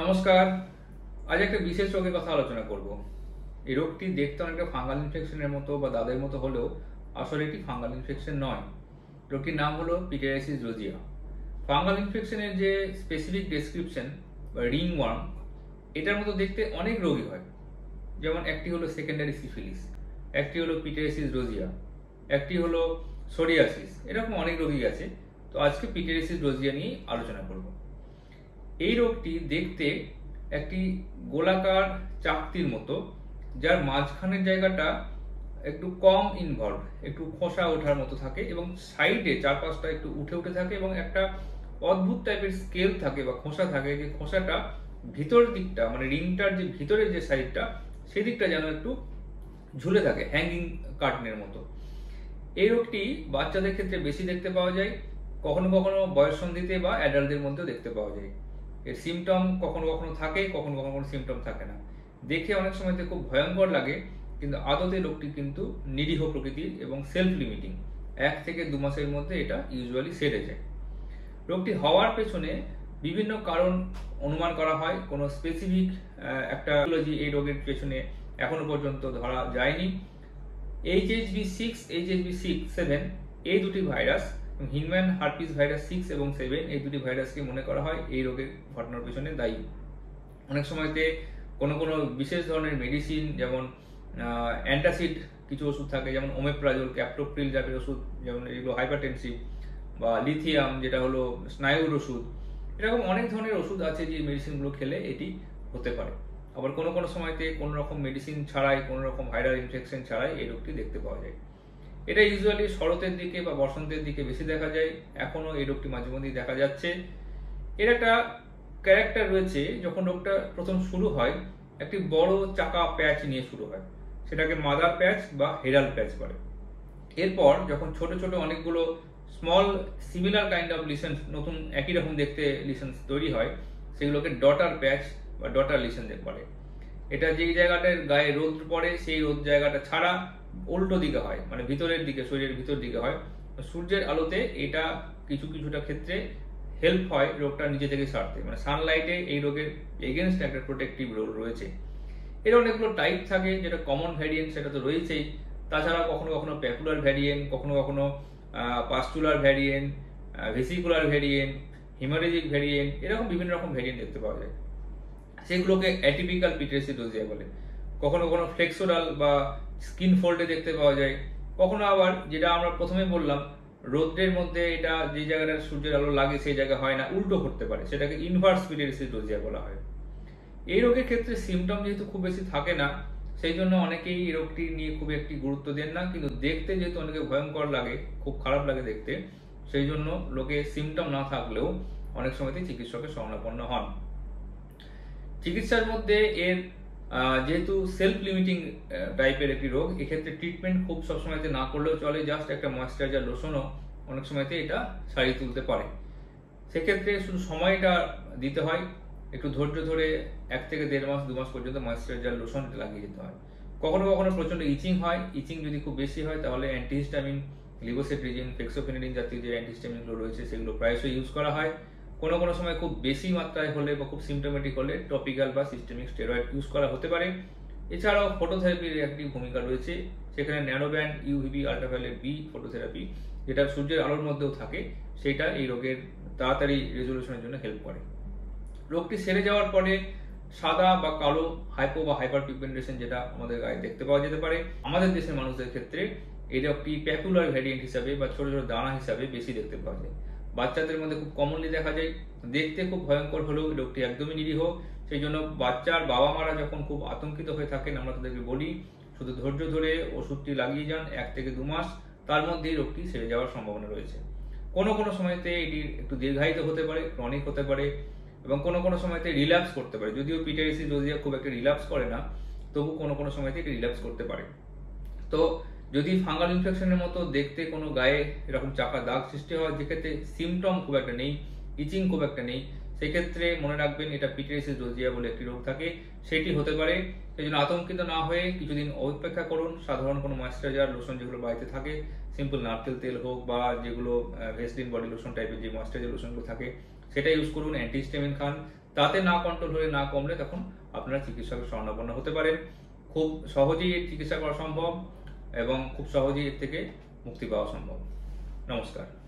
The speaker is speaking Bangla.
নমস্কার। আজ একটা বিশেষ রোগের কথা আলোচনা করব। এই রোগটি দেখতে অনেকটা ফাঙ্গাল ইনফেকশনের মতো বা দাদের মতো হলেও আসলে এটি ফাঙ্গাল ইনফেকশন নয়। রোগটির নাম হলো পিটারাইসিস রোজিয়া। ফাঙ্গাল ইনফেকশনের যে স্পেসিফিক ডেসক্রিপশন বা রিং ওয়ার্ম, এটার মতো দেখতে অনেক রোগী হয়। যেমন একটি হলো সেকেন্ডারি সিফিলিস, একটি হলো পিটারাইসিস রোজিয়া, একটি হলো সোরিয়াসিস, এরকম অনেক রোগী আছে। তো আজকে পিটারাইসিস রোজিয়া নিয়ে আলোচনা করব। এই রোগটি দেখতে একটি গোলাকার চাকতির মতো, যার মাঝখানের জায়গাটা একটু কম ইনভলভ একটু খোসা ওঠার মতো থাকে এবং সাইডে চার পাঁচটা একটু উঠে উঠে থাকে এবং একটা অদ্ভুত টাইপের স্কেল থাকে বা খোসা থাকে যে খোসাটা ভিতর দিকটা মানে রিংটার যে ভিতরের যে সাইডটা সেই দিকটা যেন একটু ঝুলে থাকে হ্যাঙ্গিং কার্টনের মতো। এই রোগটি বাচ্চাদের ক্ষেত্রে বেশি দেখতে পাওয়া যায়, কখনো কখনো বয়সন্ধিতে বা অ্যাডাল্টদের মধ্যেও দেখতে পাওয়া যায়। এর সিমটম কখনো কখনো থাকে কখনো কখনো সিমটম থাকে না। দেখে অনেক সময়তে খুব ভয়ঙ্কর লাগে, কিন্তু আদতে রোগটি কিন্তু নিরীহ প্রকৃতির এবং সেলফ লিমিটিং এক থেকে দু মাসের মধ্যে এটা ইউজুয়ালি সেরে যায়। রোগটি হওয়ার পেছনে বিভিন্ন কারণ অনুমান করা হয়। কোনো স্পেসিফিক একটা এই রোগের পেছনে এখনও পর্যন্ত ধরা যায়নি। H H B six H H B six seven এই দুটি virus human herpes virus six এবং সেভেন, এই দুটি ভাইরাসকে মনে করা হয় এই রোগের ঘটনার পেছনে দায়ী। অনেক সময়তে কোনো কোনো বিশেষ ধরনের মেডিসিন যেমন অ্যান্টাসিড কিছু ওষুধ থাকে, যেমন ওমেপ্রাজল ক্যাপ্টোপ্রিল জাতীয় ওষুধ, যেমন এগুলো হাইপারটেনসিভ বা লিথিয়াম যেটা হলো স্নায়ুর ওষুধ। এরকম অনেক ধরনের ওষুধ আছে যে মেডিসিনগুলো খেলে এটি হতে পারে। আবার কোনো কোনো সময়তে কোনো রকম মেডিসিন ছাড়াই, কোনো রকম ভাইরাল ইনফেকশন ছাড়াই এই রোগটি দেখতে পাওয়া যায়। এটা ইউজুয়ালি শরতের দিকে বা বসন্তের দিকে বেশি দেখা যায়। এখনও এই রোগটি মাঝে মধ্যেই দেখা যাচ্ছে। এর একটা ক্যারেক্টার রয়েছে, যখন রোগটা প্রথম শুরু হয়, একটি বড় চাকা প্যাচ নিয়ে শুরু হয়। সেটাকে মাদার প্যাচ বা হেরাল প্যাচ বলে। এরপর যখন ছোট ছোট অনেকগুলো small similar kind of lesions নতুন একই রকম দেখতে লিসেন্স তৈরি হয়, সেগুলোকে ডটার প্যাচ বা ডটার লিসেন বলে। এটা যেই জায়গাটার গায়ে রোদ পড়ে, সেই রোদ জায়গাটা ছাড়া উল্টো দিকে হয় মানে ভিতরের দিকে, শরীরের ভিতর দিকে হয়। সূর্যের আলোতে এটা কিছু কিছুটা ক্ষেত্রে হেল্প হয় রোগটা নিজে থেকে সারতে। মানে সানলাইটে এই রোগের এগেনস্ট একটা প্রোটেক্টিভ রোল রয়েছে। এর অনেকগুলো টাইপ থাকে, যেটা কমন ভ্যারিয়েন্ট সেটা তো রয়েছেই। তাছাড়া কখনো কখনো প্যাকুলার ভ্যারিয়েন্ট কখনো কখনো pustular variant vesicular variant haemorrhagic variant এরকম বিভিন্ন রকম ভ্যারিয়েন্ট দেখতে পাওয়া যায়। সেগুলোকে অ্যাটিপিক্যাল পিট্রেসিডোজিয়া বলে। কখনো কখনো ফ্লেক্সোরাল বা স্কিন ফোল্ডে দেখতে পাওয়া যায়, কখনো আবার যেটা আমরা প্রথমে বললাম, রোদ্রের মধ্যে এটা যে জায়গাটা সূর্যের আলো লাগে সেই জায়গা হয় না, উল্টো করতে পারে, সেটাকে ইনভার্স পিটেরিসিডোজিয়া বলা হয়। এই রোগের ক্ষেত্রে সিমটম যেহেতু খুব বেশি থাকে না, সেই জন্য অনেকেই এই রোগটি নিয়ে খুব একটি গুরুত্ব দেন না, কিন্তু দেখতে যেহেতু অনেকে ভয়ঙ্কর লাগে, খুব খারাপ লাগে দেখতে, সেই জন্য লোকে সিমটম না থাকলেও অনেক সময়তে চিকিৎসকের শরণাপন্ন হন। চিকিৎসার মধ্যে এর যেহেতু সেলফ লিমিটিং টাইপের একটি রোগ, এক্ষেত্রে ট্রিটমেন্ট খুব সবসময়তে না করলেও চলে জাস্ট একটা ময়েশ্চারাইজার লোশনও অনেক সময়তে এটা সারিয়ে তুলতে পারে। সেক্ষেত্রে শুধু সময়টা দিতে হয়, একটু ধৈর্য ধরে এক থেকে দেড় মাস, দু মাস পর্যন্ত ময়েশ্চারাইজার লোশন লাগিয়ে যেতে হয়। কখনো কখনো প্রচণ্ড ইচিং হয় ইচিং যদি খুব বেশি হয়, তাহলে অ্যান্টিহিস্টামিন লিবোসেট্রিজিন ফেক্সোফেনিডিন জাতীয় যে অ্যান্টিহিস্টামিনগুলো রয়েছে, সেগুলো প্রায়শই ইউজ করা হয়। কোনো কোনো সময় খুব বেশি মাত্রায় হলে বা খুব সিমটোমেটিক হলে টপিক্যাল বা সিস্টেমিক স্টেরয়েড ইউজ করা হতে পারে। এছাড়াও ফটোথেরাপির একটি ভূমিকা রয়েছে, সেখানে narrowband UVB ultraviolet B phototherapy যেটা সূর্যের আলোর মধ্যেও থাকে, সেটা এই রোগের তাড়াতাড়ি রেজলিউশনের জন্য হেল্প করে। রোগটি সেরে যাওয়ার পরে সাদা বা কালো হাইপো বা হাইপার পিগমেন্টেশন যেটা আমাদের গায়ে দেখতে পাওয়া যেতে পারে। আমাদের দেশের মানুষদের ক্ষেত্রে এই রোগটি প্যাকুলার ভ্যারিয়েন্ট হিসাবে বা ছোট ছোট দানা হিসাবে বেশি দেখতে পাওয়া যায়। বাচ্চাদের মধ্যে খুব কমনলি দেখা যায়। দেখতে খুব ভয়ঙ্কর হলেও রোগটি একদমই নিরীহ। সেই জন্য বাচ্চার বাবা মারা যখন খুব আতঙ্কিত হয়ে থাকেন, আমরা তাদেরকে বলি, শুধু ধৈর্য ধরে ওষুধটি লাগিয়ে যান এক থেকে দু মাস, তার মধ্যেই রোগটি সেরে যাওয়ার সম্ভাবনা রয়েছে। কোনো কোনো সময়তে এটি একটু দীর্ঘায়িত হতে পারে ক্রনিক হতে পারে, এবং কোনো কোনো সময়তে রিল্যাক্স করতে পারে। যদিও পিটারিসি রোজিয়া খুব একটা রিল্যাক্স করে না, তবু কোনো কোনো সময়তে এটি রিল্যাক্স করতে পারে। তো যদি ফাঙ্গাল ইনফেকশনের মতো দেখতে কোনো গায়ে এরকম চাকা দাগ সৃষ্টি হয়, যেক্ষেত্রে সিমটম খুব একটা নেই ইচিং খুব একটা নেই, সেক্ষেত্রে মনে রাখবেন এটা পিটারিসিস রোজিয়া বলে একটি রোগ থাকে। সেটি হতে পারে সেই জন্য আতঙ্কিত না হয়ে কিছুদিন অপেক্ষা করুন। সাধারণ কোনো ময়েশ্চারাইজার লোশন যেগুলো বাড়িতে থাকে সিম্পল নারকেল তেল হোক বা যেগুলো ভেসলিন বডি লোশন টাইপের যে ময়েশ্চারাইজার লোশনগুলো থাকে, সেটা ইউজ করুন অ্যান্টিস্টেমিন খান। তাতে না কন্ট্রোল হয়ে না কমলে তখন আপনারা চিকিৎসকের স্বর্ণাপন্ন হতে পারেন। খুব সহজেই চিকিৎসা করা সম্ভব। এবং খুব সহজেই এর থেকে মুক্তি পাওয়া সম্ভব। নমস্কার।